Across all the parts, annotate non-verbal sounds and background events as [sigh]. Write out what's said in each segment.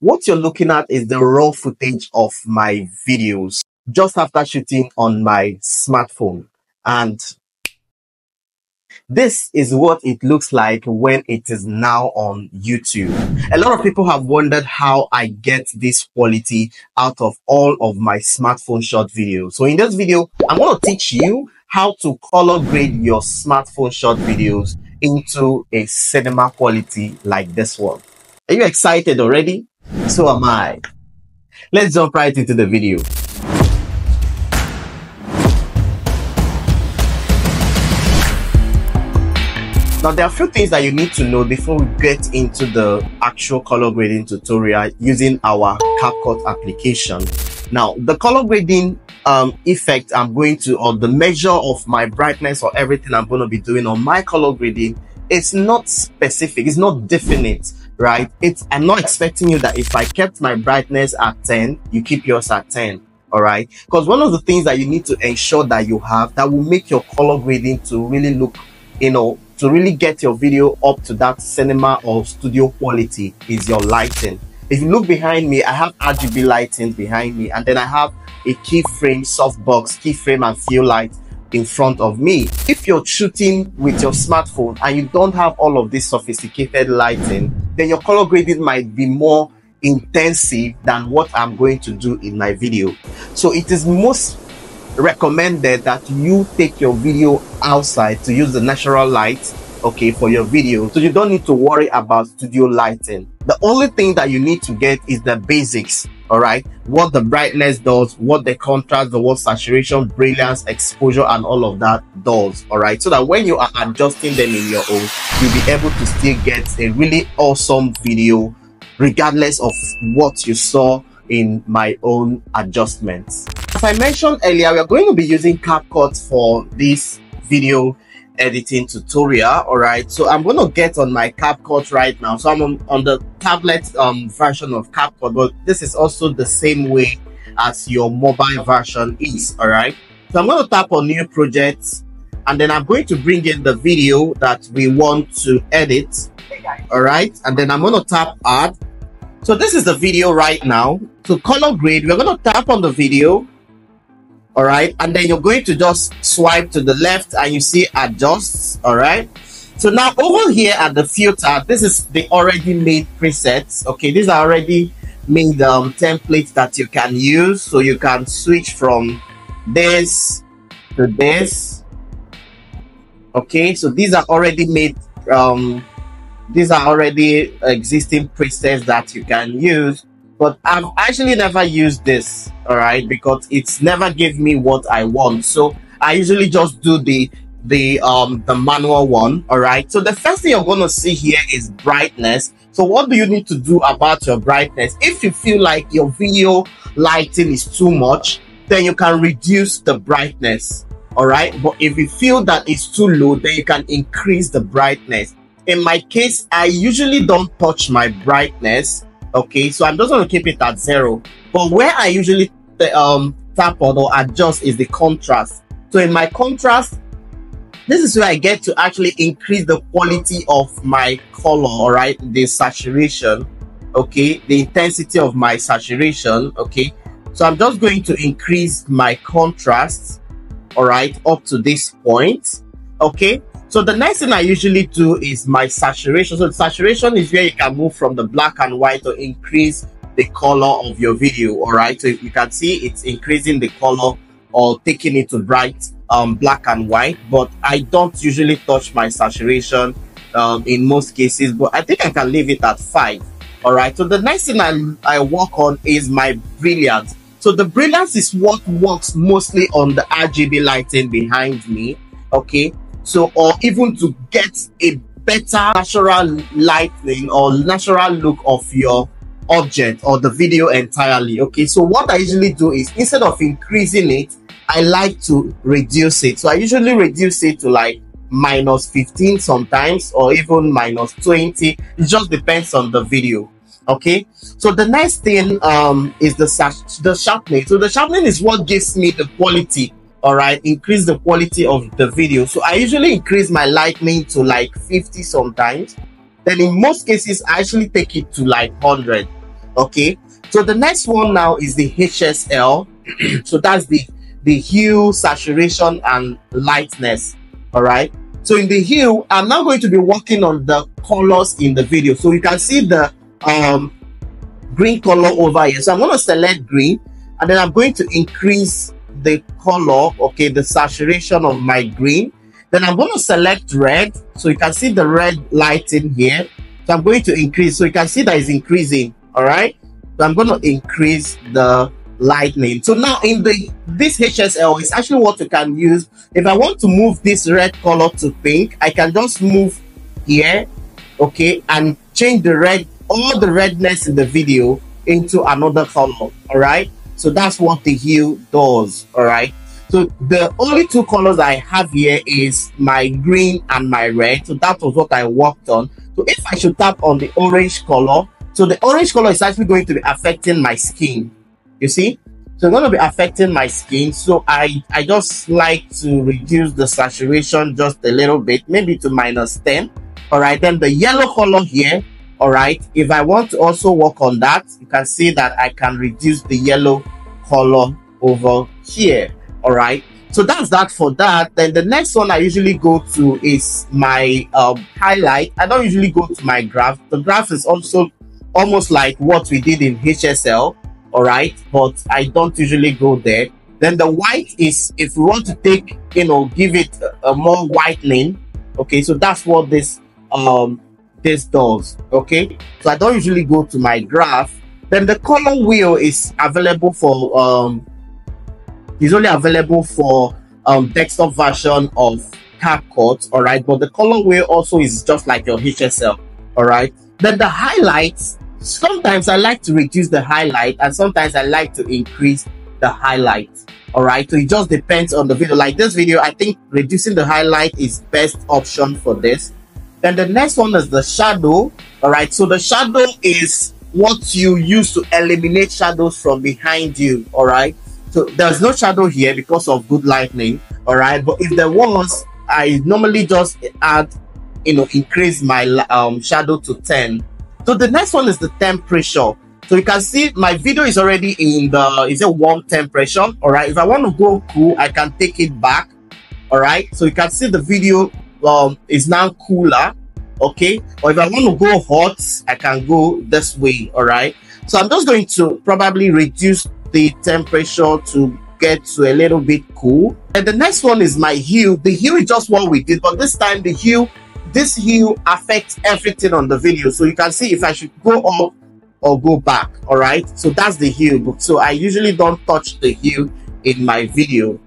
what you're looking at is the raw footage of my videos just after shooting on my smartphone. And this is what it looks like when it is now on YouTube. A lot of people have wondered how I get this quality out of all of my smartphone short videos. So in this video, I'm going to teach you how to color grade your smartphone short videos into a cinema quality like this one. Are you excited already? So am I. Let's jump right into the video. Now, there are a few things that you need to know before we get into the actual color grading tutorial using our CapCut application. Now, the color grading um, effect I'm going to, or the measure of my brightness or everything I'm going to be doing on my color grading, it's not specific, it's not definite, right? It's, I'm not expecting you that if I kept my brightness at 10, you keep yours at 10 all right because one of the things that you need to ensure that you have that will make your color grading to really look you know to really get your video up to that cinema or studio quality is your lighting if you look behind me i have rgb lighting behind me and then i have a keyframe softbox keyframe and fill light in front of me. If you're shooting with your smartphone and you don't have all of this sophisticated lighting, then your color grading might be more intensive than what I'm going to do in my video. So it is most recommended that you take your video outside to use the natural light okay for your video so you don't need to worry about studio lighting the only thing that you need to get is the basics all right? What the brightness does what the contrast the what saturation brilliance exposure and all of that does all right? So that when you are adjusting them in your own you'll be able to still get a really awesome video regardless of what you saw in my own adjustments. As i mentioned earlier we are going to be using CapCut for this video editing tutorial all right so i'm to get on my CapCut right now. So i'm on, on the tablet um, version of CapCut but this is also the same way as your mobile version is all right so i'm to tap on new projects and then i'm going to bring in the video that we want to edit all right and then i'm to tap add. So this is the video right now. To color grade we're to tap on the video all right? And then you're going to just swipe to the left and you see adjust all right? So now over here at the filter this is the already made presets. Okay? These are already made um, templates that you can use. So you can switch from this to this. Okay? So these are already made um these are already existing presets that you can use but I've actually never used this, all right, because it's never gave me what I want. So I usually just do the the um the manual one, all right. So the first thing you're going to see here is brightness. So what do you need to do about your brightness? If you feel like your video lighting is too much, then you can reduce the brightness, all right. But if you feel that it's too low, then you can increase the brightness. In my case, I usually don't touch my brightness okay so i'm just going to keep it at zero. But where i usually um tap on or adjust is the contrast. So in my contrast this is where i get to actually increase the quality of my color all right? The saturation okay? The intensity of my saturation okay? So i'm just going to increase my contrast all right up to this point okay so the next thing I usually do is my saturation. So saturation is where you can move from the black and white to increase the color of your video. All right. So you can see it's increasing the color or taking it to bright um, black and white. But I don't usually touch my saturation um, in most cases. But I think I can leave it at five. All right. So the next thing I, I work on is my brilliance. So the brilliance is what works mostly on the RGB lighting behind me. Okay. So, or even to get a better natural lighting or natural look of your object or the video entirely. Okay, so what I usually do is instead of increasing it, I like to reduce it. So I usually reduce it to like minus 15 sometimes or even minus 20. It just depends on the video. Okay, so the next thing um is the the sharpening. So the sharpening is what gives me the quality all right increase the quality of the video so i usually increase my lightning to like 50 sometimes then in most cases i actually take it to like 100 Okay. So the next one now is the HSL. [clears throat] so that's the the hue, saturation, and lightness. All right. So in the hue, I'm now going to be working on the colors in the video. So you can see the um, green color over here. So I'm going to select green and then I'm going to increase the color, okay, the saturation of my green. Then I'm going to select red. So you can see the red light in here. So I'm going to increase. So you can see that it's increasing. All right. So I'm going to increase the lightning. So now in the this HSL is actually what you can use. If I want to move this red color to pink, I can just move here, okay, and change the red, all the redness in the video into another color. All right. So that's what the hue does. All right. So the only two colors I have here is my green and my red. So that was what I worked on. So if I should tap on the orange color, so the orange color is actually going to be affecting my skin. You see? So it's going to be affecting my skin. So I, I just like to reduce the saturation just a little bit, maybe to minus 10. All right. Then the yellow color here. All right. If I want to also work on that, you can see that I can reduce the yellow color over here. All right. So that's that for that. Then the next one I usually go to is my um, highlight. I don't usually go to my graph. The graph is also almost like what we did in HSL all right but i don't usually go there then the white is if we want to take you know give it a, a more whitening okay so that's what this um this does okay so i don't usually go to my graph then the color wheel is available for um is only available for um desktop version of CapCut, all right but the color wheel also is just like your hsl all right then the highlights sometimes I like to reduce the highlight and sometimes I like to increase the highlight. All right. So it just depends on the video. Like this video, I think reducing the highlight is best option for this. Then the next one is the shadow. All right. So the shadow is what you use to eliminate shadows from behind you. All right. So there's no shadow here because of good lighting. All right. But if there was, I normally just add, you know, increase my um, shadow to 10 so the next one is the temperature. So you can see my video is already in the is a warm temperature. All right. If I want to go cool, I can take it back. All right. So you can see the video um is now cooler. Okay. Or if I want to go hot, I can go this way. All right. So I'm just going to probably reduce the temperature to get to a little bit cool. And the next one is my hue. The hue is just what we did, but this time the hue this hue affects everything on the video so you can see if i should go up or go back all right so that's the hue so i usually don't touch the hue in my video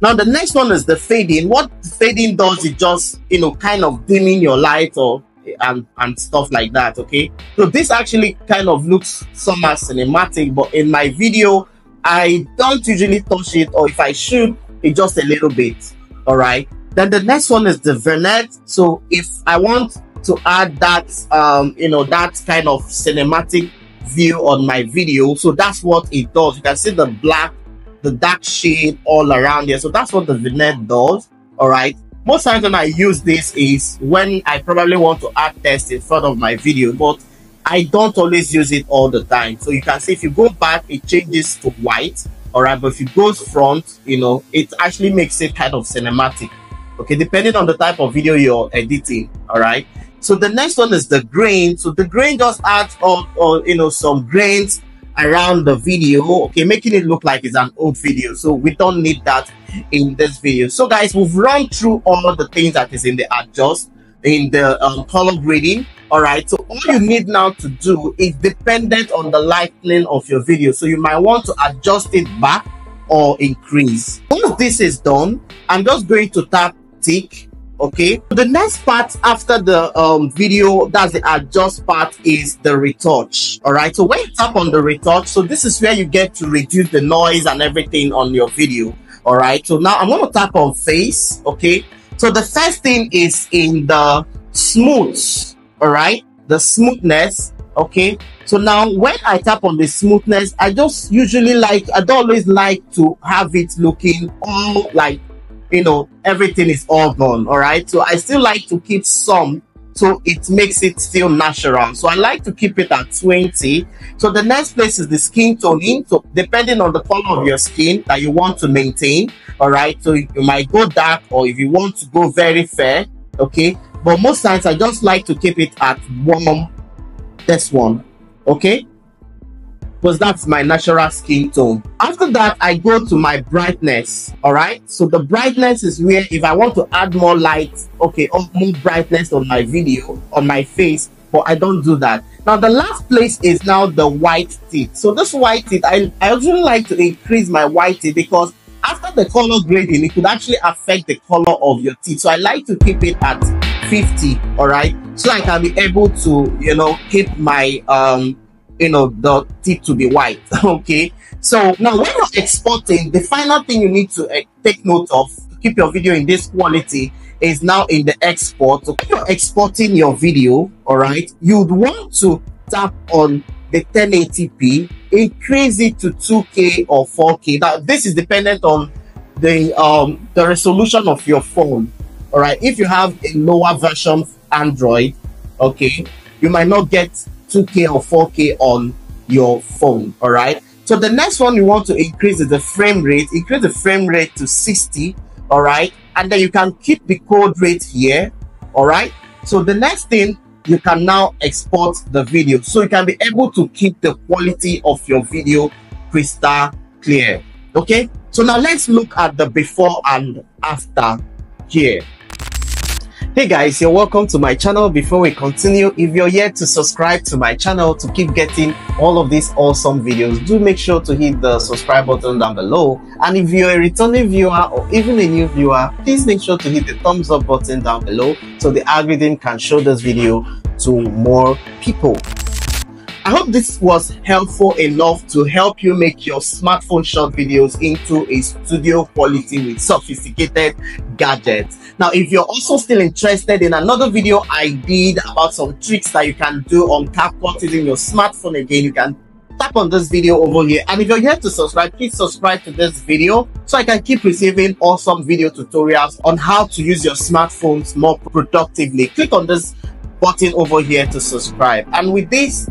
now the next one is the fading what fading does is just you know kind of dimming your light or and and stuff like that okay so this actually kind of looks somehow cinematic but in my video i don't usually touch it or if i should it just a little bit all right then the next one is the vignette. So if I want to add that, um, you know, that kind of cinematic view on my video, so that's what it does. You can see the black, the dark shade all around here. So that's what the vignette does. All right. Most times when I use this is when I probably want to add text in front of my video, but I don't always use it all the time. So you can see if you go back, it changes to white. All right. But if it goes front, you know, it actually makes it kind of cinematic okay depending on the type of video you're editing all right so the next one is the grain so the grain just adds on or uh, you know some grains around the video. Okay making it look like it's an old video. So we don't need that in this video. So guys we've run through all the things that is in the adjust in the um, color grading. All right so all you need now to do is dependent on the lighting of your video. So you might want to adjust it back or increase. Once this is done i'm just going to tap tick okay? The next part after the um video that's the adjust part is the retouch. All right so when you tap on the retouch so this is where you get to reduce the noise and everything on your video. All right so now i'm going to tap on face okay? So the first thing is in the smooth all right the smoothness okay? So now when i tap on the smoothness i just usually like i don't always like to have it looking all like you know, everything is all gone. All right. So I still like to keep some so it makes it feel natural. So I like to keep it at 20. So the next place is the skin toning. So depending on the color of your skin that you want to maintain, all right. So you might go dark or if you want to go very fair, okay. But most times I just like to keep it at warm. This one, okay because that's my natural skin tone. After that, I go to my brightness. All right. So the brightness is where if I want to add more light, okay, or more brightness on my video, on my face, but I don't do that. Now the last place is now the white teeth. So this white teeth, I, I usually like to increase my white teeth because after the color grading, it could actually affect the color of your teeth. So I like to keep it at 50, all right? So I can be able to, you know, keep my um you know the teeth to be white [laughs] okay? So now when you're exporting the final thing you need to uh, take note of keep your video in this quality is now in the export. So when you're exporting your video all right you'd want to tap on the 1080p increase it to 2k or 4k now this is dependent on the um the resolution of your phone all right if you have a lower version android okay you might not get 2K or 4K on your phone. All right. So the next one you want to increase is the frame rate. Increase the frame rate to 60. All right. And then you can keep the code rate here. All right. So the next thing you can now export the video. So you can be able to keep the quality of your video crystal clear. Okay. So now let's look at the before and after here. Hey guys, you're welcome to my channel. Before we continue, if you're yet to subscribe to my channel to keep getting all of these awesome videos, do make sure to hit the subscribe button down below. And if you're a returning viewer or even a new viewer, please make sure to hit the thumbs up button down below so the algorithm can show this video to more people. I hope this was helpful enough to help you make your smartphone short videos into a studio quality with sophisticated gadgets. Now, if you're also still interested in another video I did about some tricks that you can do on CapCut using your smartphone again, you can tap on this video over here. And if you're yet to subscribe, please subscribe to this video so I can keep receiving awesome video tutorials on how to use your smartphones more productively. Click on this button over here to subscribe. And with this,